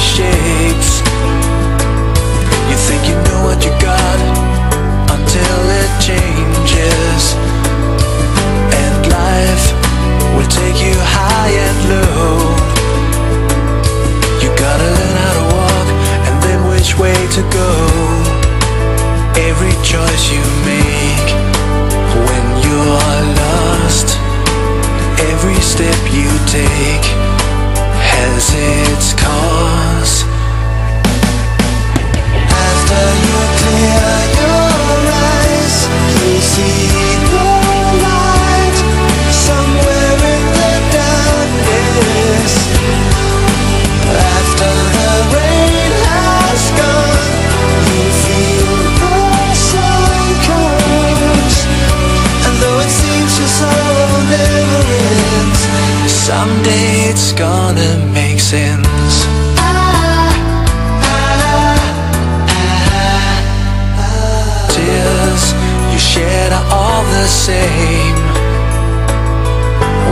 shapes. You think you know what you got until it changes. And life will take you high and low. You gotta learn how to walk and then which way to go. Every choice you make when you're lost, every step you take has its sense. Tears you shed are all the same.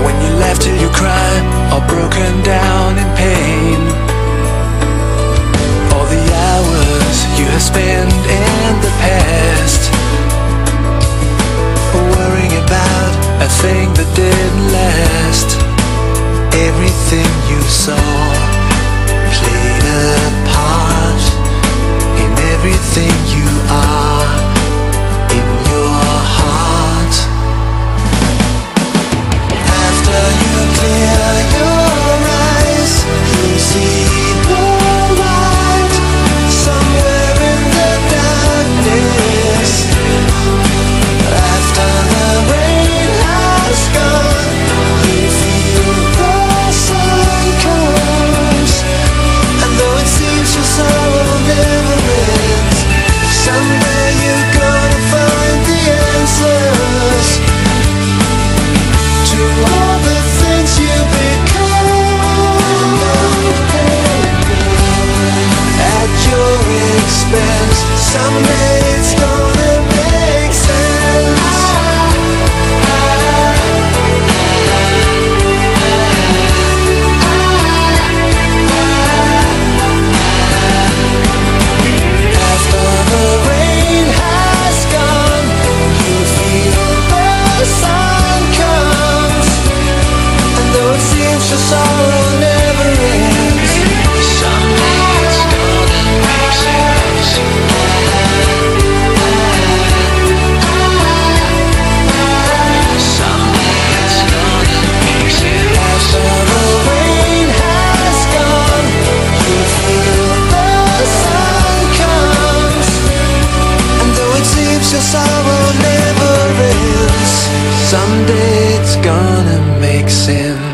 When you till you cry, Someday it's gonna make sense.